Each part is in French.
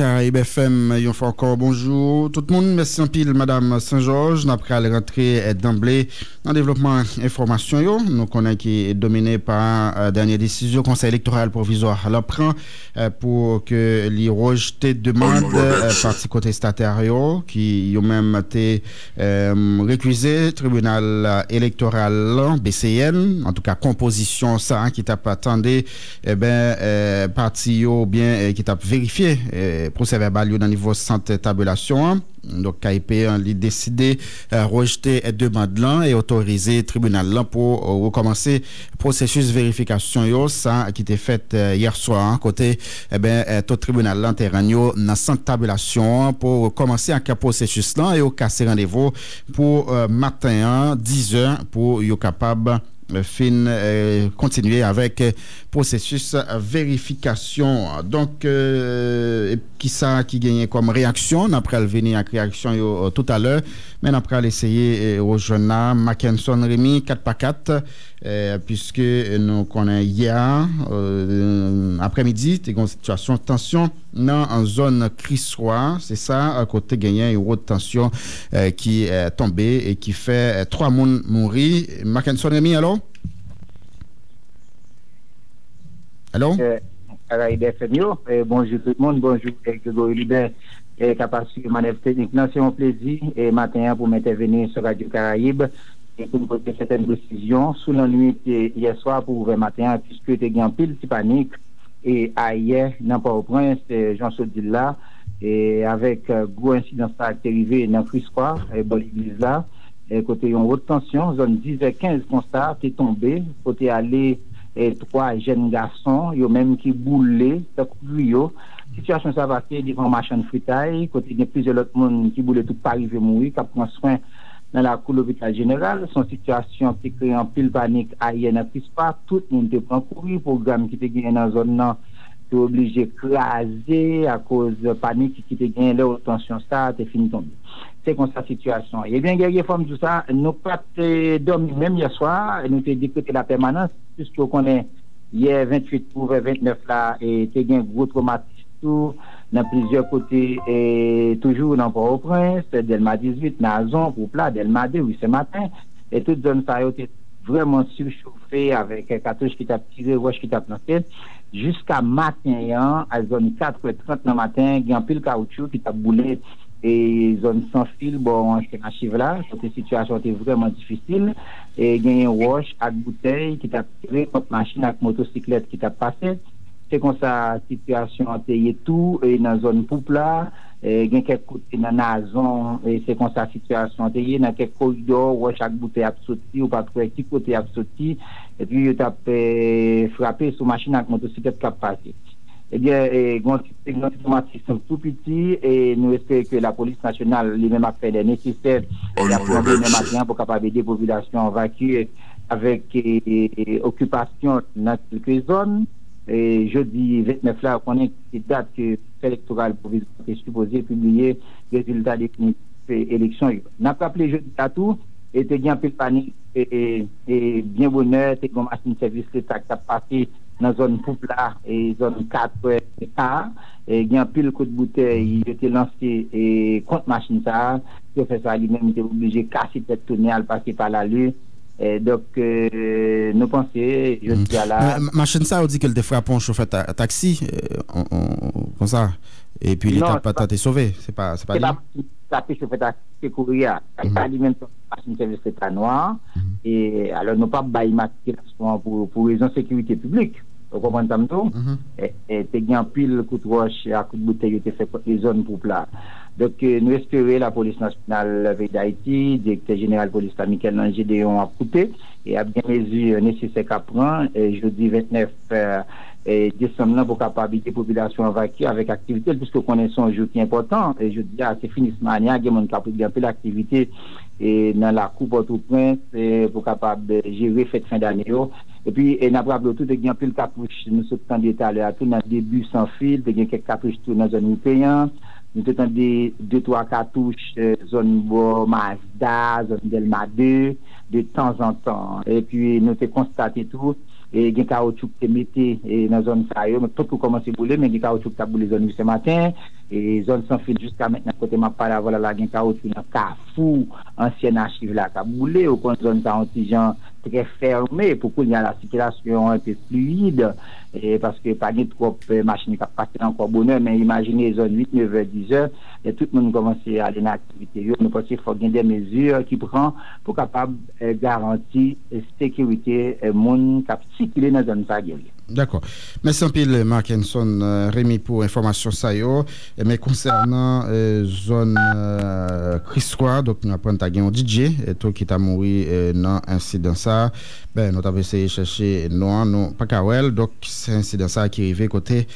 Caraïbes FM, yon fait encore bonjour. Tout le monde, merci en pile, Madame Saint-Georges. Après aller rentrer d'emblée dans le développement information, nous connaissons qui est dominé par la dernière décision Conseil électoral provisoire. Alors, prend pour que les rejetés demandent parti contestataire qui ont même été récusé tribunal électoral BCN, en tout cas composition ça qui t'a pas attendu, eh ben parti bien qui t'a vérifié procès verbal dans le niveau centre tabulation. Donc, KIP a décidé de euh, rejeter demande là et autoriser le tribunal pour euh, recommencer le processus de vérification ça qui était fait euh, hier soir hein, côté eh ben tout tribunal là terrain dans centre tabulation pour commencer un processus là et au casser rendez-vous pour matin 10 hein, h pour être capable fin euh, continuer avec euh, processus vérification. Donc, euh, qui ça qui gagne comme réaction, après le venir avec réaction tout à l'heure, mais après l'essayer au jeune Mackinson Rémi 4 par 4 puisque nous connaissons hier après-midi, une situation de tension dans en zone crissois, c'est ça, à côté gagné une haute tension qui est tombée et qui fait trois monde mourir. Mackinson Rémi, alors? Allô? Euh, euh, bonjour tout le monde, bonjour Grégory Libert et capacité manœuvre technique. C'est un plaisir et matin pour m'intervenir sur Radio Caraïbe et pour poser certaines décisions sous la nuit hier soir pour ouvrir matin puisque tu es en pile de panique et hier, n'importe au prince Jean Saudil là et avec euh, gros incident qui est arrivé dans Friscois et bon l'église là côté en haute tension, zone 10 et 15 constat, est tombé, côté aller e 3 jen gason, yo menm ki boule, tak pou yo, Sityasyon sa va te divan machan fritay, kote gen plize lot moun ki boule tout parive moui, kap kon swen nan la kou l'hôpital general. Son sityasyon te kreyan pil panik a yen apis pa, tout moun te pran kouri, program ki te gen nan zon nan tu obligé de craser à cause de panique qui te gagne là, tension ça, t'es fini tomber. C'est comme sa situation. Et bien, guerrier forme tout ça, nous pas dormi même hier soir, nous avons décrété la permanence, puisqu'on connaît hier 28 pour 29 là, et tu as un gros traumatisme tout, dans plusieurs côtés, et toujours dans Port-au-Prince, Delma 18, Nazon, Poupla, Delma 2, oui, ce matin, et toute zone ça a été vraiment surchauffée avec un cartouche qui t'a tiré, roche qui t'a planté, jusqu'à matin, à zone 4 30 dans matin, il y a un pile caoutchouc qui t'a boulé et zone sans fil, bon, un chiffre là, cette situation était vraiment difficile. Et il y a un roche à bouteille qui t'a tiré contre machine avec motocyclette qui t'a passé. Se kon sa situasyon an te yetou, e nan zon poupla, e, gen kek kote nan azon, e, se kon sa situasyon an te ye, nan kek koridor, wè chak boute ap soti, ou pat kwe ki kote ap soti, e pi yo tap e, frape sou machin ak motosiklet kap pati. Ebyen, gwen situasyon tout piti, e nou espere ke la polis nasyonal li men ap fè den nesistèv, li ap fè den men ap fè den pou kap ap vede populasyon vakye avèk e, okupasyon nan keke zon, E jeudi 29 la konen ki dat ke elektoral provizyon ki supposé publiye rezultat deknik eleksyon. Nan paple jeudi tatou, ete gen pe panik e bien boner te kon masin servis le tak tap pati nan zon poupla e zon 4 a gen pil kote boute yote lansi kont masin sa yo fe sa li men te oblije kasi pet tonel pasi pala li Et donc, euh, nous pensons, je dis à la. Machine ça, on dit qu'elle te frappe un chauffeur taxi, euh, comme ça. Et puis, il n'a pas été sauvé. C'est pas, c'est pas lui. Ça peut chauffeur taxi courir. Il pas lui-même machine service état noir. Mhm. Et alors, nous pas bailler masquer pour, pour raison de sécurité publique. Ou kompon tamtou? Mm -hmm. e, e te gen pil kout wosh a kout boute yo te fe e zon pou pla. Dok nou espere la polis nasyonal vey d'Haïti, direkter general polis tamikel nan Gedeon ap koute, e ap gen mezi nesise kapran, e, jodi 29 e, Desemblan pou kapabite populasyon avaki avèk aktivite, pwiske konen son jouti important, e jodi a se finisman ya gen moun kapou gen pe l'aktivite nan la kou potou prins pou kapab jere fèt fin d'anè yo, epi en ap rap lotou te gen pil kapouche nou se tan de talè atou nan debu san fil te gen kek kapouche tou nan zon ou peyan nou te tan de 2-3 katouche zon bo Mazda zon Delma 2 de tan zan tan epi nou te konstate tou E gen kaoutchouk te mette e, nan zon sa yo, men tout pou komanse boule, men gen kaoutchouk ta boule zon ou se matin, E zon san fil jiska men nan kote ma pala vola la gen kaoutou nan kafou ansyen achiv la kaboule ou kon zon sa antijan tre ferme pou kon yon la sikilasyon anpe fluide e paske pa gen trop machini kap pati nan kwa bonan men imagine zon 8, 9, 10 e tout moun komanse alen aktivite yo nou pati fò gen de mezur ki pran pou kapab garanti sekirite moun kap sikile nan zon sa gerye D'accord. Merci un peu, Mark Henson, euh, Rémi, pour l'information ça Mais concernant euh, zone euh, donc nous apprenons à un DJ, et tout qui t'a mouru euh, dans incident ça, ben, nous avons essayé de chercher non, non, pas Kawel, donc c'est incident ça qui est arrivé côté.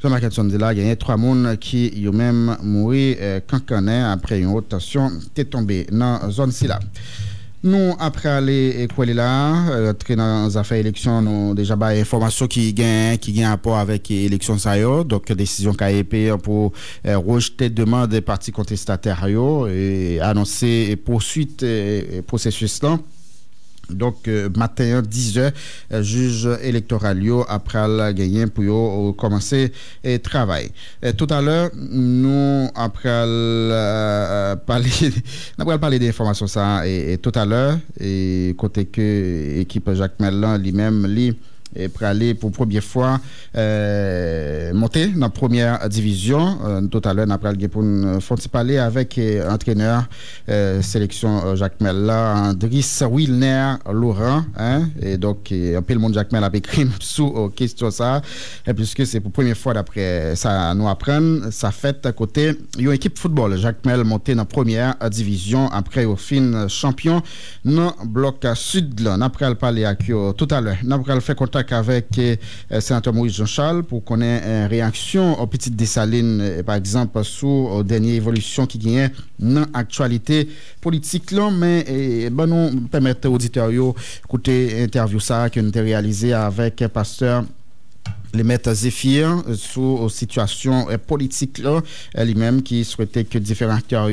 Jean-Marc Henson dit là, il y a trois personnes qui ont même mouru euh, quand après une rotation qui est tombée dans la zone ci. Nous, après aller écouler là, rentrer dans les affaires élections, nous déjà bah, information qui gagne, qui rapport avec l'élection ça donc décision KEP pour euh, rejeter demande des partis contestataires et annoncer poursuite et processus là. Donc, euh, matin, 10 heures, euh, juge électoral après la gagner pour euh, commencer le travail. tout à l'heure, nous, après parler, après parler des informations ça, et, tout à l'heure, et côté que l'équipe Jacques Mellon lui-même, lui, et pour aller pour première fois euh, monter dans la première division. Euh, tout à l'heure, nous avons pour parler avec l'entraîneur euh, sélection Jacques Mella, Andris Wilner Laurent. Hein, et donc, un peu le monde Jacques Mella a écrit sous question ça, et puisque c'est pour première fois d'après ça nous apprendre, ça fait à côté une équipe football. Jacques Mel monté dans la première division après au fin champion dans le bloc sud. Nous avons parler avec tout à l'heure. Nous avons fait contact avec le euh, sénateur Maurice Jean-Charles pour qu'on ait une réaction aux petites dessalines, euh, par exemple, sur la dernière évolution qui gagne dans l'actualité politique. Là, mais eh, ben, nous permettons aux auditeurs d'écouter l'interview que nous avons réalisé avec pasteur les maîtres Zéphir euh, sous euh, situation euh, politique là. Lui-même qui souhaitait que différents acteurs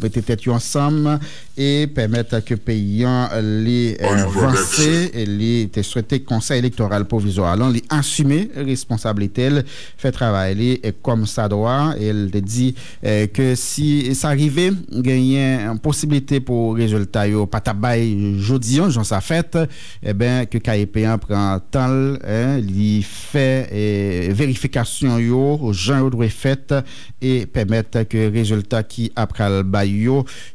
mettent tête ensemble et permettre que pays les avancer et les souhaité conseil électoral provisoire. Alors les assumer responsabilité fait travailler et comme ça doit. Et elle dit que si ça arrivait gagner une possibilité pour résultat yo pas tabaye jeudi j'en sa fait et eh ben que KIP prend temps hein, fait et vérification yo bail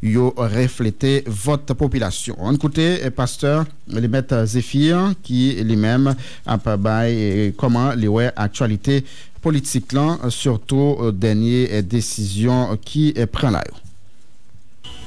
yo refléter votre population. On côté pasteur les maître Zéphir qui lui-même a bail comment les ouais actualité politique là surtout euh, dernière décision qui prend là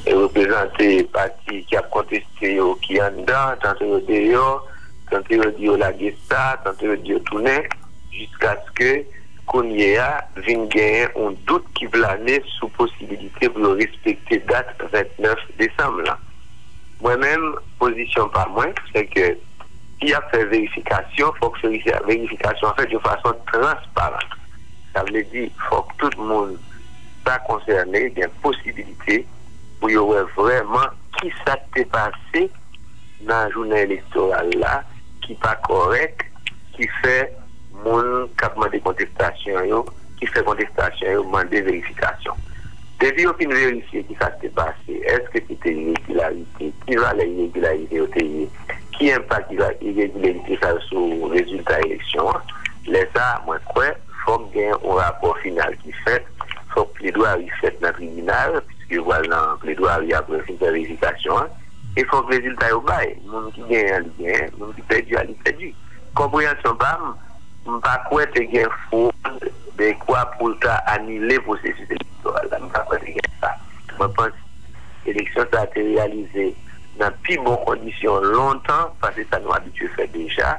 et représenter parti qui a contesté qui en dedans tant dehors tenter de dire la gesta, tenter de dire tourner, jusqu'à ce que Kounye a vin gagner un doute qui planait sous possibilité de respecter date 29 décembre. Moi-même, position pas moins, c'est que s'il y a fait vérification, il faut que la vérification fait de façon transparente. Ça veut dire qu'il faut que tout le monde soit concerné, il y a une possibilité pour y avoir vraiment qui ki pa korek, ki fe moun kapman de kontestasyon yo, ki fe kontestasyon yo man de verifikasyon. Devi yo fin verifiye ki sa te basi, eske ki te inegilarite, ki vale inegilarite yo te ye, ki impak inegilarite sa sou rezultat eleksyon, lesa mwen kwe, fok gen ou rapor final ki fet, fok pledouari fet nan kriminal, piske wale nan pledouari apre fin verifikasyon an, E fòk rezultat yo bay, moun ki gen yon li gen, moun ki pedi yon li pedi. Komprensyon bam, mpa kwen te gen fòk de kwa pou ta anile posesi de l'ektoral. Mpa kwen te gen sa. Mwen pens, eleksyon sa te realize nan pi bon kondisyon lontan, pase sa nou abitue fè deja.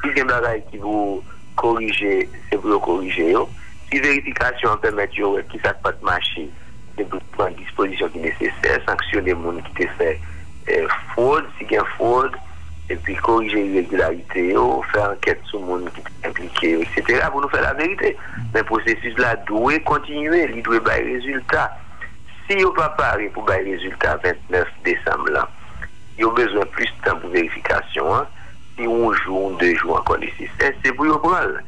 Si gen bagay ki vou korije, se vou yo korije yo. Si verifikasyon pèmèt yo, ki sa pat machi, se vou pran disposisyon ki nesesè, sanksyonè moun ki te fè. Eh, fraude, si il y fraude, et puis corriger l'irrégularité, faire enquête sur le monde qui est impliqué, etc., pour nous faire la vérité. Mais le processus là doit continuer, il doit avoir résultat. Si on pas parler pour avoir résultat 29 décembre, il y a besoin plus de temps pour vérification. Hein. Si un jour, deux jours encore nécessaire, c'est pour y prendre.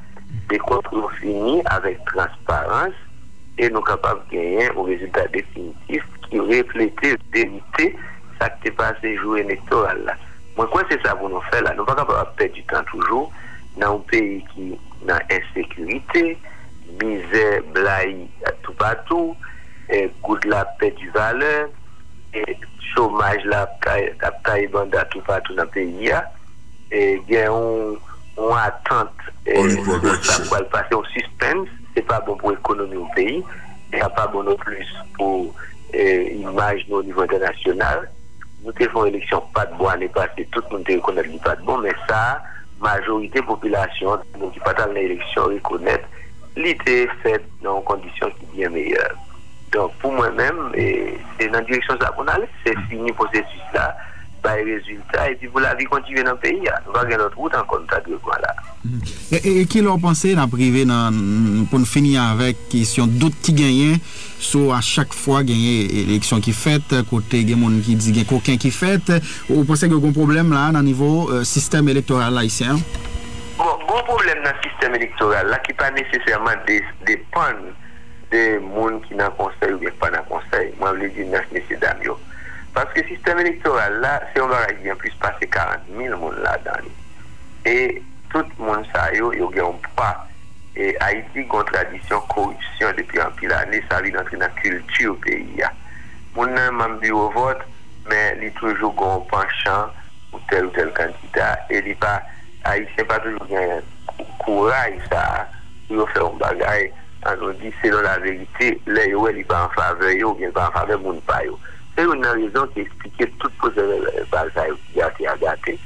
Des contrôles finis avec transparence et nous capables de gagner un résultat définitif qui reflète sak te pase jou elektoral la. Mwen kwen se sa pou nou fe la, nou pa kapab ap pet du tan toujou nan ou peyi ki nan ensekurite, bize, blai, atou patou, eh, kout la pet du vale, eh, chomaj la ap taye banda atou patou nan peyi ya, eh, gen yon on atante sa kwa l pase, on suspens, se pa bon pou ekonomi ou peyi, se pa bon nou plus pou imaj nou nivou internasyonal, Nous avons une élection pas de bon l'année passée, tout le monde reconnaît pas de bon, mais ça, majorité population, qui pas dans l'élection, reconnaît l'idée faite dans une condition qui bien meilleure. Donc, pour moi-même, c'est dans la direction de qu'on c'est fini le processus là, bay rezultat, epi pou la vi kontive nan peyi ya. Nou va gen not wout an konta dwekman la. E ki lor panse nan prive nan pou nou fini avèk kisyon dout ki genyen, sou a chak fwa genyen eleksyon ki fèt, kote gen moun ki di gen koken ki fèt, ou panse gen kon problem la nan nivou euh, sistem elektoral laisyen? Bon, bon problem nan sistem elektoral la ki pa nesesèrman depan de, de moun ki nan konsen Paske sistem elektoral la, se yon barak gen plus pase 40.000 moun la dan. E tout moun sa yo, yo gen pa. E Haiti kon tradisyon korupsyon depi an pil ane, sa vi nantri nan kultur peyi ya. Moun nan mam biro vot, men li toujou kon panchan ou tel ou tel kantita. E li pa, Haitien pa toujou gen kouray sa, yo fè yon bagay, an nou di se non la verite, le yo e li pa an fave yo, gen pa an fave moun pa yo. C'est une raison qui explique toute pose de bagaille qui a été gâté.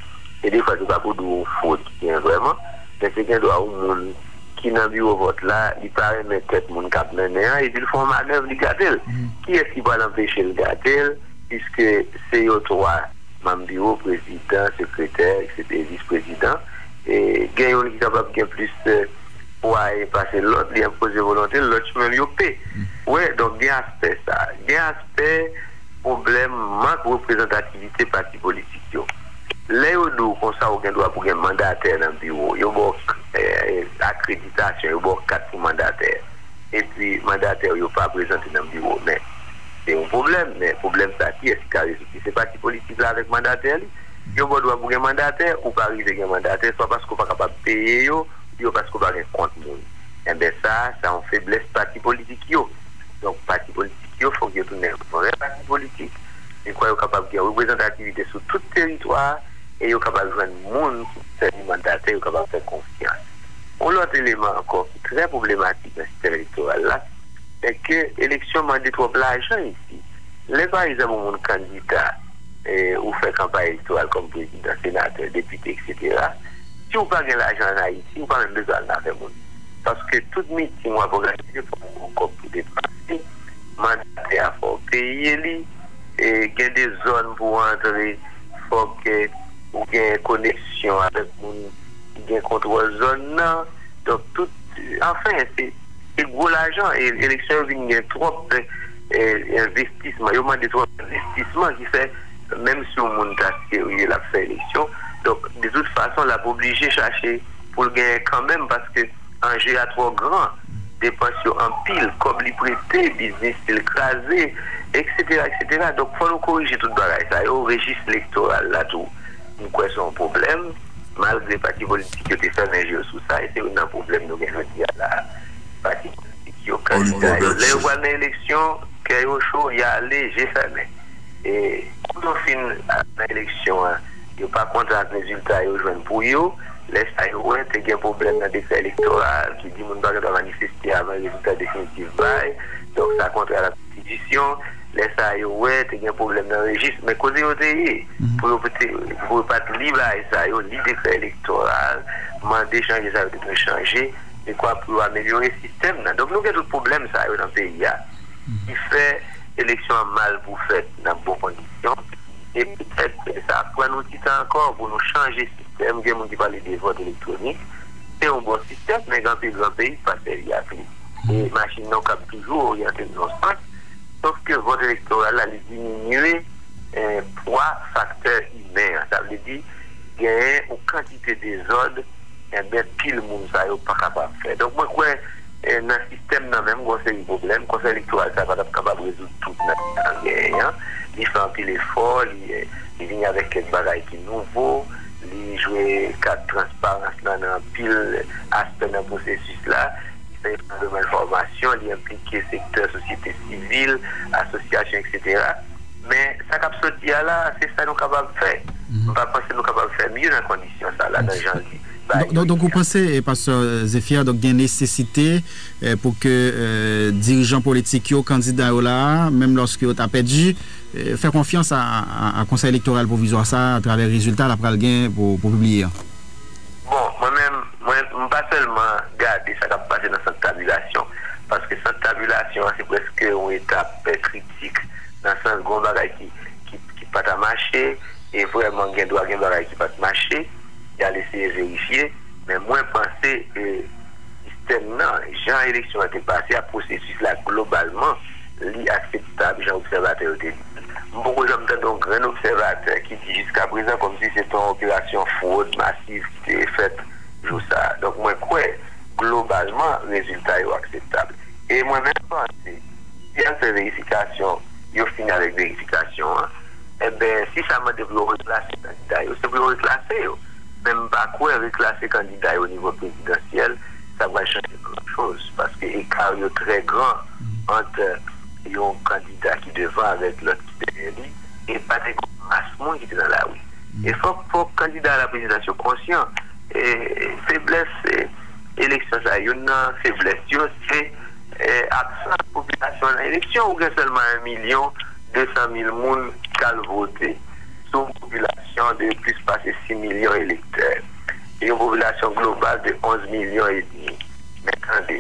Et des fois, c'est pas pour nous faute qui vraiment. Mais c'est qu'il doit un monde qui n'a vu au vote là, il paraît mettre tête mon cap mené, et puis ils font manœuvre, ils gâtent. Qui est-ce qui va l'empêcher de gâter? Puisque c'est eux trois, membres bureau, président, secrétaire, etc., vice-président. Et il y a qui est capable de plus pour aller passer l'autre, il imposer volonté, l'autre même il paie. Oui, donc il y a aspect ça. Il y a aspect problème manque représentativité parti politique. Là nous, comme ça, on doit pour un mandataire dans le bureau, il y a accréditation, il y a quatre mandataires. Et puis, mandataire, il a pas présenté dans le bureau. Mais c'est un problème. Mais le problème, c'est qui est-ce qui a résolu C'est parti politique là avec mandataire. Il y a un pour un mandataire ou pas arriver un mandataire, soit parce qu'on n'est pas capable de payer, ou parce qu'on n'a pas de compte. Et bien ça, c'est une faiblesse parti politique. Donc, parti politique il faut qu'il y ait un parti politique et quoi, capable de représentativité sur tout le territoire et est capable de jouer un monde qui fait mandataire, est capable de faire confiance. Un autre élément encore qui est très problématique dans ce système électoral là, c'est que l'élection demande trop l'argent ici. Les par exemple, mon candidat ou fait campagne électorale comme président, sénateur, député, etc. Si vous pas l'argent en Haïti, vous pas même besoin d'en faire Parce que meeting ou organisé pour pour et il y a des zones pour entrer faut que ou une connexion avec mon qui contrôle zone donc tout enfin c'est gros l'argent. L'élection vient trop d'investissement il y a des trop d'investissement qui fait même si on monde a sérieux la fait élection donc de toute façon la obligé de chercher pour gagner quand même parce que un jeu depansyon an pil, kob li prete, biznis li krasé, etc. etc. Donk fwa nou korije tout baray sa yo, regis lektoral la tou. Nou kwen son problem, malgre pati politik yo te fè menje yo sou sa, ete yo nan problem nou gen yo diya la pati politik yo krasé. Le yo wane eleksyon, kè yo chou, ya ale, jè sa men. E kou nou fin an eleksyon, yo pa kontra an rezultat yo jwen pou yo, résultat, il y a pour eux, laisse à ouais, tu as un problème dans le décret électoral qui dit que doit manifester avant le résultat définitif. Donc, ça contre la constitution. Ouais, tu as un problème dans le registre. Mais quand vous êtes pour ne pas être libre à ça, le décret électoral, demander changer ça, peut changer. Et quoi pour améliorer le système. Donc, nous avons d'autres problèmes dans le pays. qui fait élection mal pour faire dans de bonnes conditions. Et peut-être ça prend un petit temps encore pour nous changer système, il y a qui parle des votes électroniques. C'est un bon système, mais dans grands pays, pas sérieux à faire. Les machines n'ont toujours orienté dans ce sens. Sauf que le vote électoral a diminué euh, trois facteurs humains. Ça veut dire qu'il y a une quantité de zones, et bien pile monde ça n'est pas capable de faire. Donc, moi, quoi, nan sistem nan menm gwa se yon problem, konsey elektoral sa va kapab rezout tout nan gen, li fan pi l'effort, li vini avek ket bagay ki nouvo, li jwe kat transparans nan an pil aspen nan prosesus la, li fè yon de malformasyon, li implike sektor sosyete sivil, asosyasyon, etc. Men, sa kap sot diya la, se sa nou kapab fè. Mwen pa pense nou kapab fè miyo nan kondisyon sa la nan janvi. Donc, Donk ou pense, eh, Pastor Zephyr, donk gen nesesite eh, pou ke eh, dirijan politik yo, kandida yo la, menm loske yo tapedji, fè konfians a konsey elektoral pou vizwa sa a travè rezultat la pral gen pou publiye. Bon, mwen men, mwen pa selman gade sa kap pase nan san tabulasyon, paske san tabulasyon se preske ou etap kritik nan san gondara ki pata mache, e vwèman gen do a gen do a ki pata mache, qui a laissé vérifier mais moi penser que système non élection a été passé à processus là globalement acceptable Jean observateur de beaucoup j'entends donc un observateur qui dit jusqu'à présent comme si c'était une opération fraude massive qui était faite ça. Donc moi quoi globalement résultat est acceptable. Et moi-même il y a cette vérification il finit avec vérification hein. eh bien si ça m'a pour reclasser c'est pour reclasser même pas quoi reclasser candidat au niveau présidentiel ça va changer grand chose parce que l'écart est très grand entre un candidat qui devant avec l'autre qui derrière lui et pas de masse qui était dans la rue. Il faut que le candidat à la présidence soit conscient. Et faiblesse élection ça y a une faiblesse c'est absent de population dans l'élection ou seulement un million 200 000 personnes qui ont voté sou populasyon de plus pase 6 milyon elekter. E yon populasyon global de 11 milyon etni. Men kande,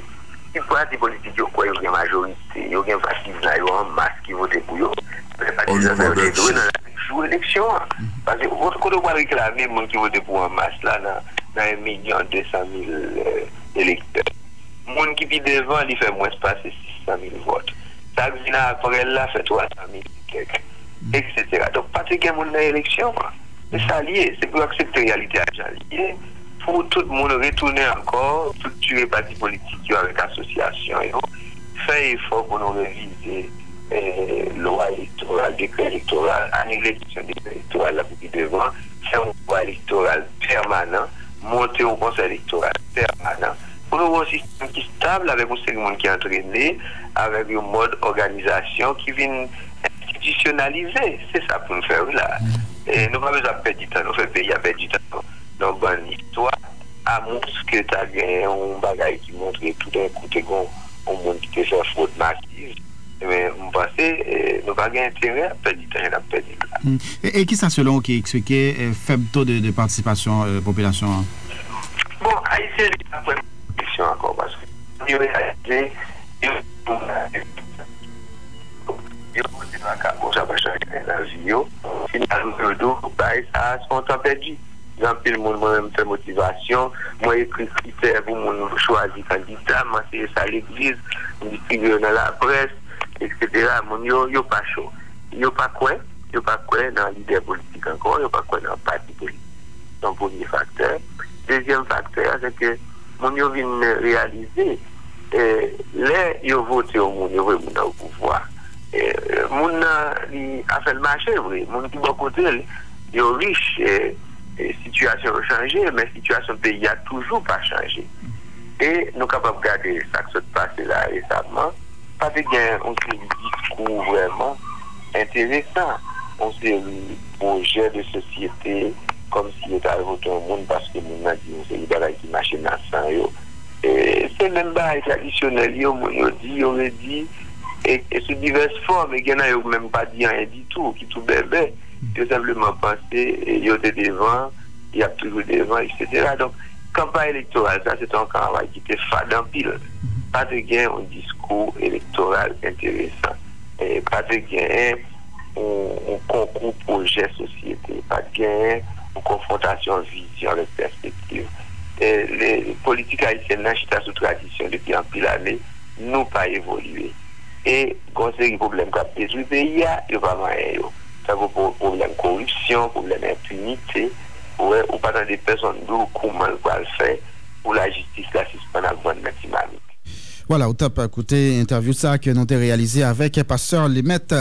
yon parti politik yo kwa yon gen majorite, yon gen vakiz nan yon an mas ki vote pou yo. Yon parti nan yon dedwe nan la jou eleksyon. Pase yon koto kwa reklame moun ki vote pou an mas la nan 1 milyon 200 mil elekter. Moun ki pi devan li fe mwen se pase 600 mil vote. Tak zina akvarel la fe 300 mil kek. Etc. Donc, pas de gain dans l'élection. C'est ça lié. C'est pour accepter la réalité à lié. Pour tout le monde retourner encore, structurer parti politique avec l'association. Faire effort pour nous réviser eh, loi électorale, décret électoral, annuler l'élection décret électoral là pour devant, faire un loi électoral permanent, monter au conseil électoral permanent. Pour nous avoir un système qui est stable, avec un segment qui est entraîné, avec un mode organisation qui vient institutionnalisé. C'est ça pour nous faire là. Et nous n'avons pas besoin de perdre du temps. Nous faisons payer à perdre du temps dans bonne histoire. À moins que tu as gagné un bagage qui montre tout d'un coup, tu as un monde qui te fait fraude massive. Mais je pense que nous n'avons pas intérêt à perdre du temps et à perdre du temps. Et, qui ça selon qui expliquait euh, faible taux de, de participation de euh, population hein? Bon, Haïti, c'est la question encore parce que nous réalisé chanye nan ziyo si nan nou do, bay sa son tan pil moun moun mte motivasyon mwen ekri kriter pou moun chwazi kandida, man se sa distribye nan la pres etc. moun yo, yo pa chou yo pa kwen, yo pa kwen nan lider politik ankon, yo pa kwen nan pati politik son pounye faktor dezyen faktor, se ke moun yo vin realize le yo vote yo moun yo E, e, moun nan li afel machè vre, moun ki bo kote li, yo riche, e, situasyon yo chanje, men situasyon peyi a toujou pa chanje. E nou kapap gade sak sot pase la resabman, pa te gen on se diskou vreman enteresan, on se proje de sosyete kom si yo ta voton moun paske moun nan di moun se li balay ki mache nan san yo. E se men ba e tradisyonel yo moun yo di, yo me di, et, sous diverses formes, et il y en a même pas dit rien du tout, qui tout bébé, tout simplement pensé, il y a des devants, il y a toujours des devants, etc. Donc, campagne électorale, ça c'est un travail qui était fade en pile. Pas de gain un discours électoral intéressant. Et pas de gain un, concours projet société. Pas de gain une confrontation vision avec perspective. Et les politiques haïtiennes, sous tradition depuis un pile d'années, n'ont pas évolué. E konsey ki poublem kap pezou peyi ya, yo pa mayen yo. Sa pou poublem korupsyon, poublem impunite, ou patan de peson dou kouman kwa l fè, ou la jistis la. Voilà, au top, écoutez, interview ça que nous avons réalisé avec Pasteur Limette